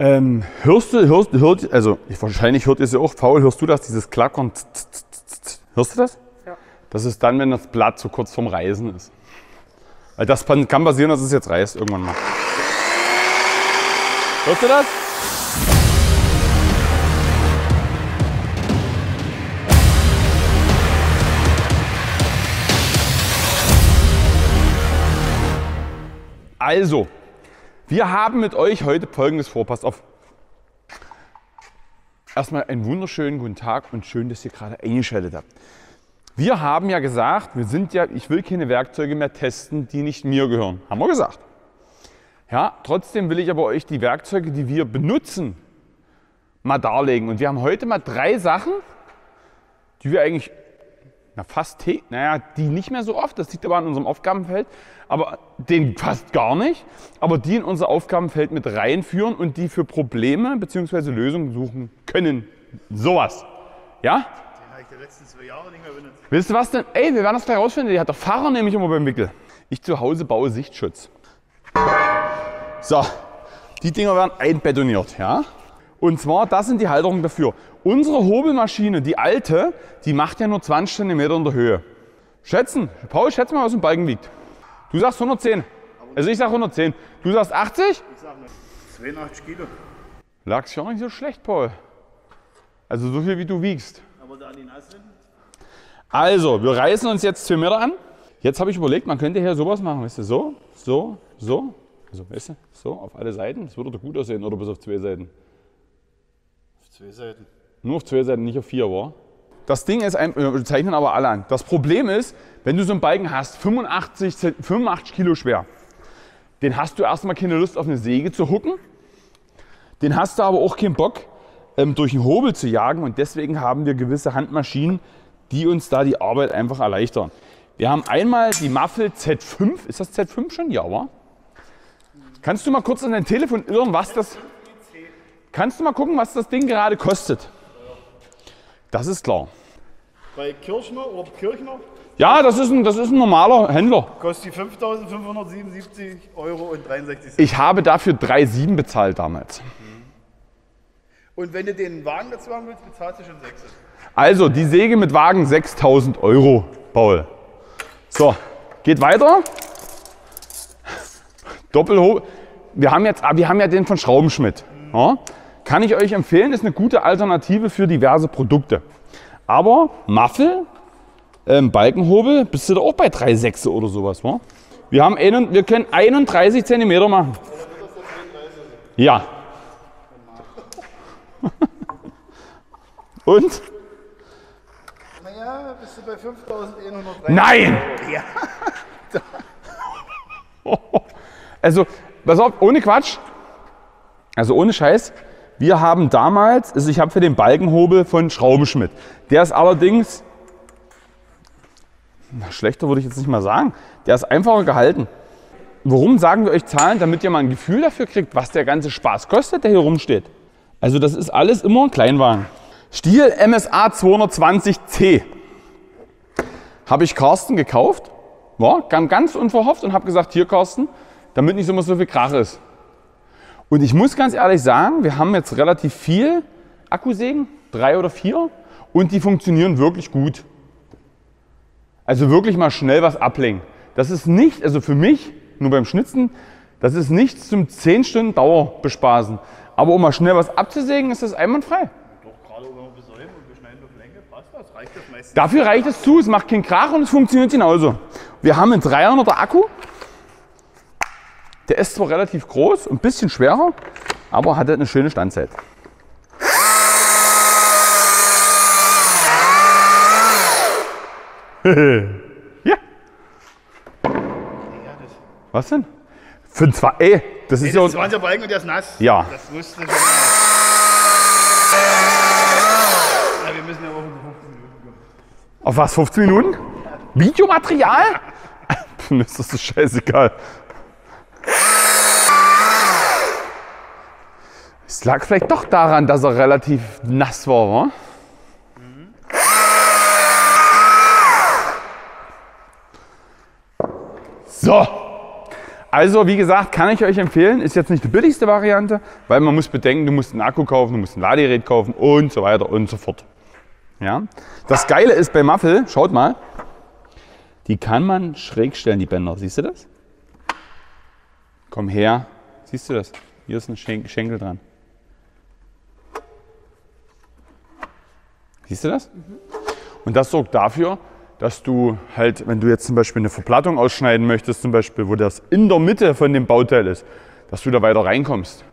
Ähm, hörst du, hörst, hört, also ich, wahrscheinlich hört ihr es ja auch, faul, hörst du das, dieses Klackern? Hörst du das? Ja. Das ist dann, wenn das Blatt so kurz vorm Reisen ist. Weil das kann kann passieren, dass es jetzt reißt irgendwann mal. Hörst du das? Also, wir haben mit euch heute folgendes vor. Passt auf. Erstmal einen wunderschönen guten Tag und schön, dass ihr gerade eingeschaltet habt. Wir haben ja gesagt, wir sind ja, ich will keine Werkzeuge mehr testen, die nicht mir gehören. Haben wir gesagt. Ja, trotzdem will ich aber euch die Werkzeuge, die wir benutzen, mal darlegen. Und wir haben heute mal drei Sachen, die wir eigentlich na, fast, tä- naja, die nicht mehr so oft, das liegt aber an unserem Aufgabenfeld, aber den fast gar nicht, aber die in unser Aufgabenfeld mit reinführen und die für Probleme bzw. Lösungen suchen können. Sowas. Ja? Den habe ich die letzten zwei Jahre nicht mehr benutzt. Wisst ihr was denn? Ey, wir werden das gleich rausfinden. Die hat der Fahrer nämlich immer beim Wickel. Ich zu Hause baue Sichtschutz. So, die Dinger werden einbetoniert, ja? Und zwar, das sind die Halterungen dafür. Unsere Hobelmaschine, die alte, die macht ja nur 20 cm in der Höhe. Schätzen, Paul, schätz mal, was im Balken liegt. Du sagst 110. Also ich sag 110. Du sagst 80? Ich sage 82 Kilo. Lag's ja auch nicht so schlecht, Paul. Also so viel wie du wiegst. Aber da an sind, Also, wir reißen uns jetzt 2 Meter an. Jetzt habe ich überlegt, man könnte hier sowas machen, weißt du, so, so, so. Also, weißt du, so, auf alle Seiten. Das würde doch gut aussehen, oder bis auf zwei Seiten. Zwei Seiten. Nur auf zwei Seiten, nicht auf vier, war. Das Ding ist, ein, wir zeichnen aber alle an. Das Problem ist, wenn du so einen Balken hast, 85, Zent- 85 Kilo schwer, den hast du erstmal keine Lust auf eine Säge zu hucken. Den hast du aber auch keinen Bock, ähm, durch einen Hobel zu jagen. Und deswegen haben wir gewisse Handmaschinen, die uns da die Arbeit einfach erleichtern. Wir haben einmal die Maffel Z5. Ist das Z5 schon? Ja, wa? Kannst du mal kurz an dein Telefon irren, was das. Kannst du mal gucken, was das Ding gerade kostet? Das ist klar. Bei Kirchner oder Kirchner Ja, das ist ein, das ist ein normaler Händler. kostet die 5.577 Euro und 63 Cent. Ich habe dafür 3,7 bezahlt damals. Und wenn du den Wagen dazu haben willst, bezahlst du schon 6. Also die Säge mit Wagen 6000 Euro, Paul. So, geht weiter. Doppelho. Wir haben jetzt, ah, wir haben ja den von Schraubenschmidt. Ja? Kann ich euch empfehlen, ist eine gute Alternative für diverse Produkte. Aber Maffel, ähm, Balkenhobel, bist du da auch bei 3,6 oder sowas, wa? Wir, haben einen, wir können 31 cm machen. Ja. Und? Naja, bist du bei 5.130 Nein! Ja. Also, pass auf, ohne Quatsch. Also ohne Scheiß. Wir haben damals, also ich habe für den Balkenhobel von Schraubenschmidt. Der ist allerdings, schlechter würde ich jetzt nicht mal sagen, der ist einfacher gehalten. Warum sagen wir euch Zahlen? Damit ihr mal ein Gefühl dafür kriegt, was der ganze Spaß kostet, der hier rumsteht. Also das ist alles immer ein Kleinwagen. Stiel MSA 220C. Habe ich Carsten gekauft. War ganz unverhofft und habe gesagt, hier Carsten, damit nicht immer so viel Krach ist. Und ich muss ganz ehrlich sagen, wir haben jetzt relativ viel Akkusägen, drei oder vier, und die funktionieren wirklich gut. Also wirklich mal schnell was ablenken. Das ist nicht, also für mich, nur beim Schnitzen, das ist nichts zum 10 Stunden Dauer bespaßen. Aber um mal schnell was abzusägen, ist das einwandfrei. Doch, gerade wenn wir besäumen und beschneiden auf Länge, passt das. Reicht das meistens. Dafür reicht es zu, es macht keinen Krach und es funktioniert genauso. Wir haben einen 300er Akku. Der ist zwar relativ groß, ein bisschen schwerer, aber hat halt eine schöne Standzeit. ja, Ja, was denn? Für zwei, ey, das ist nee, ja. das ist 20er Balken und der ist nass. Ja. Das wusste ich. Ja, wir müssen ja auch um 15 Minuten kommen. Auf was, 15 Minuten? Videomaterial? Mir ist das so scheißegal. Es lag vielleicht doch daran, dass er relativ nass war, wa? So. Also, wie gesagt, kann ich euch empfehlen. Ist jetzt nicht die billigste Variante, weil man muss bedenken, du musst einen Akku kaufen, du musst ein Ladegerät kaufen und so weiter und so fort. Ja? Das Geile ist bei Muffel, schaut mal, die kann man schräg stellen, die Bänder. Siehst du das? Komm her. Siehst du das? Hier ist ein Schen- Schenkel dran. Siehst du das? Und das sorgt dafür, dass du halt, wenn du jetzt zum Beispiel eine Verplattung ausschneiden möchtest, zum Beispiel, wo das in der Mitte von dem Bauteil ist, dass du da weiter reinkommst.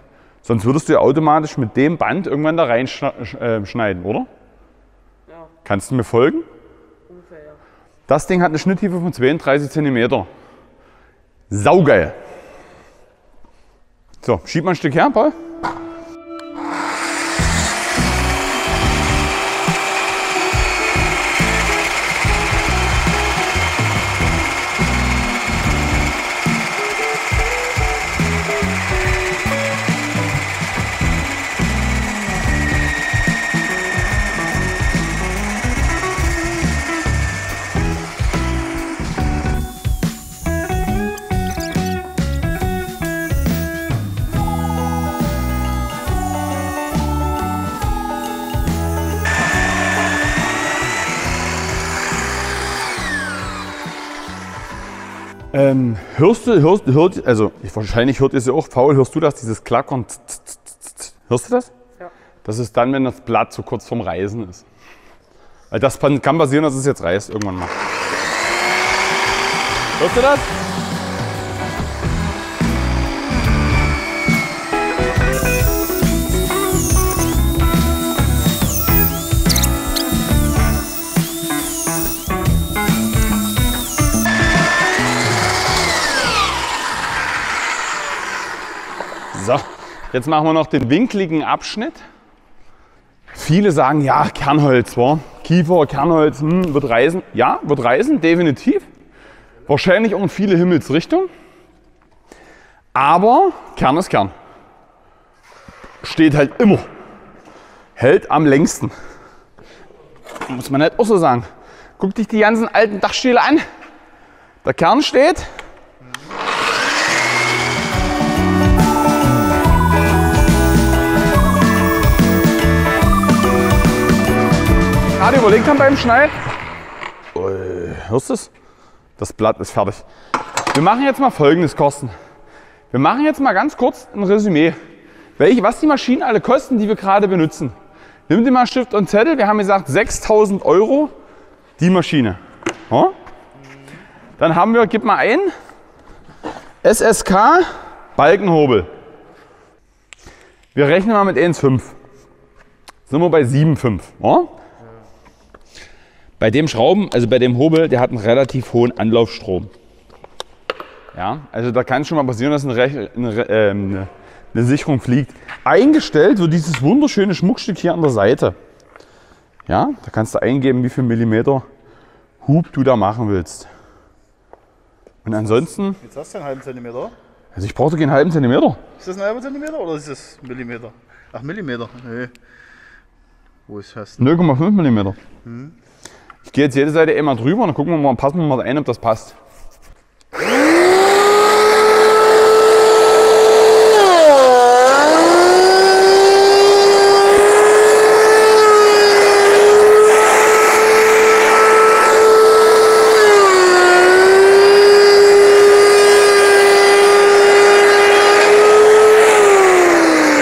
Sonst würdest du ja automatisch mit dem Band irgendwann da reinschneiden, oder? Ja, Kannst du mir folgen? ungefähr, ja. Das Ding hat eine Schnitttiefe von 32 cm. Saugeil. So, schieb mal ein Stück her, Paul. Ähm, hörst du, hörst, hört, also ich, wahrscheinlich hört ihr es ja auch, faul, hörst du das, dieses Klackern? tz, tz, tz. Hörst du das? Ja. Das ist dann, wenn das Blatt so kurz vorm Reißen ist. Weil das kann kann passieren, dass es jetzt reißt irgendwann mal. Hörst du das? So, jetzt machen wir noch den winkligen Abschnitt. Viele sagen, ja, Kernholz, wa? Kiefer, Kernholz, hm, wird reißen. Ja, wird reißen, definitiv. Wahrscheinlich auch in viele Himmelsrichtungen. Aber Kern ist Kern. Steht halt immer. Hält am längsten. Muss man halt auch so sagen. Guck dich die ganzen alten Dachstähle an. Der Kern steht. Gerade überlegt haben beim Schneiden. Ui, Hörst du es? Das Blatt ist fertig. Wir machen jetzt mal folgendes, Kosten. Wir machen jetzt mal ganz kurz ein Resümee. Welche, was die Maschinen alle kosten, die wir gerade benutzen. Nimm dir mal Stift und Zettel. Wir haben gesagt 6000 Euro die Maschine. Ja? Dann haben wir, gib mal ein, SSK Balkenhobel. Wir rechnen mal mit 1,5. Sind wir bei 7,5. Ja? Bei dem Schrauben, also bei dem Hobel, der hat einen relativ hohen Anlaufstrom. Ja, also da kann schon mal passieren, dass eine, Rech- eine, Re- ähm, eine, eine Sicherung fliegt. Eingestellt wird dieses wunderschöne Schmuckstück hier an der Seite. Ja, da kannst du eingeben, wie viel Millimeter Hub du da machen willst. Und ansonsten, Jetzt hast du einen halben Zentimeter. also ich brauche keinen halben Zentimeter. Ist das ein halber Zentimeter oder ist das Millimeter? Ach, Millimeter. Nee. Wo ist das? 0,5 Millimeter. Ich gehe jetzt jede Seite einmal drüber und dann gucken wir mal, passen wir mal ein, ob das passt.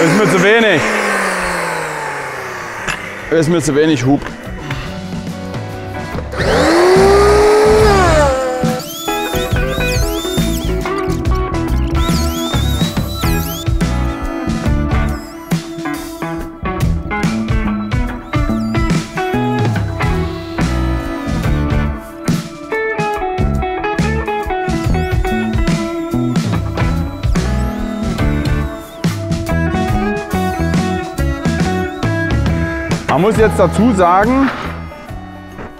Ist mir zu wenig. Ist mir zu wenig Hub. Muss jetzt dazu sagen,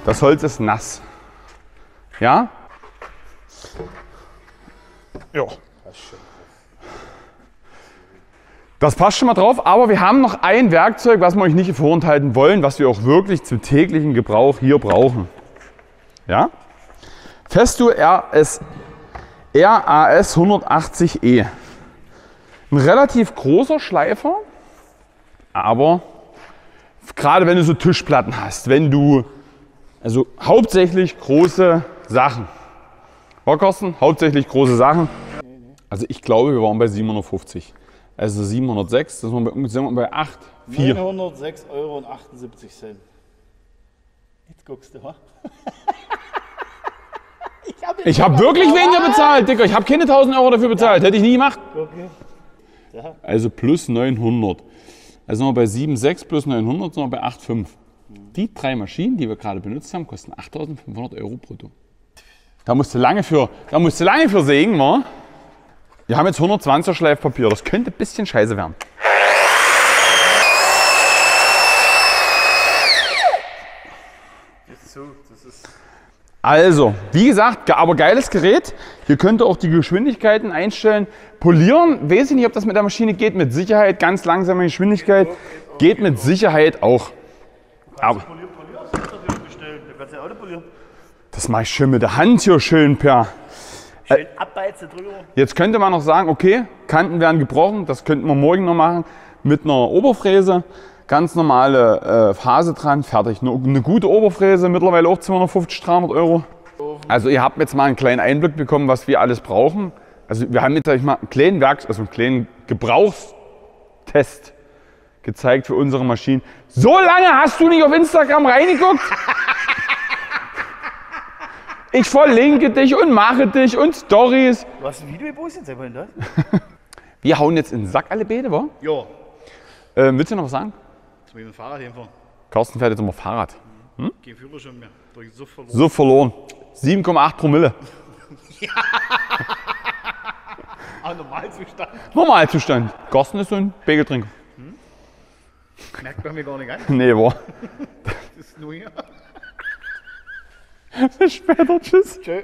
das Holz ist nass. Ja? Ja. Das passt schon mal drauf, aber wir haben noch ein Werkzeug, was wir euch nicht vorenthalten wollen, was wir auch wirklich zum täglichen Gebrauch hier brauchen. Ja? Festo RS, RAS 180E. Ein relativ großer Schleifer, aber gerade wenn du so Tischplatten hast, wenn du, also hauptsächlich große Sachen. War Carsten? Hauptsächlich große Sachen. Also ich glaube, wir waren bei 750. Also 706, das sind wir bei, sind wir bei 8, 4. 906,78 Euro. Jetzt guckst du, wa? ich habe Ich habe wirklich weniger bezahlt, Dicker. Ich habe keine 1000 Euro dafür bezahlt. Hätte ich nie gemacht. Okay. Also plus 900. Also sind wir bei 7,6 plus 900 sind wir bei 8,5. Die drei Maschinen, die wir gerade benutzt haben, kosten 8.500 Euro brutto. Da musst du lange für, da musst du lange für sägen, wa? Wir haben jetzt 120er Schleifpapier. Das könnte ein bisschen scheiße werden. So, das ist. Also, wie gesagt, ge- aber geiles Gerät. Hier könnt ihr auch die Geschwindigkeiten einstellen. Polieren, weiß ich nicht, ob das mit der Maschine geht. Mit Sicherheit, ganz langsame Geschwindigkeit. Geht mit Sicherheit auch. Aber Polier, das mache ich schön mit der Hand hier schön per. Schön abbeizen drüber. Jetzt könnte man noch sagen, okay, Kanten werden gebrochen. Das könnten wir morgen noch machen mit einer Oberfräse. Ganz normale äh, Phase dran, fertig. Eine, eine gute Oberfräse, mittlerweile auch 250, 300 Euro. Also ihr habt jetzt mal einen kleinen Einblick bekommen, was wir alles brauchen. Also wir haben jetzt sag ich mal einen kleinen Werks, also einen kleinen Gebrauchstest gezeigt für unsere Maschinen. So lange hast du nicht auf Instagram reingeguckt? Ich verlinke dich und mache dich und Stories. Du hast ein Video gepostet, sag mal, das? Wir hauen jetzt in den Sack alle Bäde, wa? Ja. Äh, willst du noch was sagen? Jetzt mit dem Fahrrad hinfahren. Carsten fährt jetzt immer Fahrrad. Kein Führerschein mehr. So verloren. So verloren. 7,8 Promille. Ah, Normalzustand. Normalzustand. Carsten ist so ein Begeltrinker. Merkt man mir gar nicht an. Nee, war. Das ist nur hier. Bis später. Tschüss. Tschö.